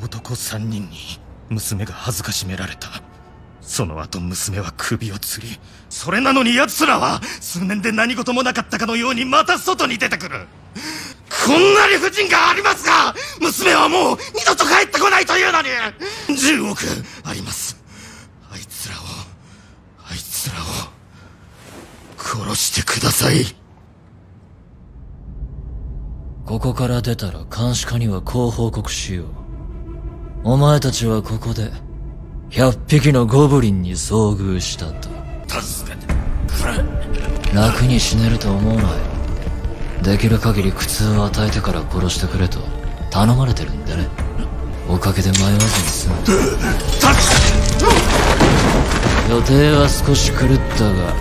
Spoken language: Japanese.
男三人に娘が恥ずかしめられた。その後娘は首を吊りそれなのに奴らは数年で何事もなかったかのようにまた外に出てくる。こんな理不尽がありますが娘はもう二度と帰ってこないというのに。10億あります。あいつらをあいつらを殺してください。ここから出たら監視課にはこう報告しよう。お前たちはここで、100匹のゴブリンに遭遇したと。助けてくれ楽に死ねると思うなよ。できる限り苦痛を与えてから殺してくれと頼まれてるんでね。おかげで迷わずに済む。予定は少し狂ったが、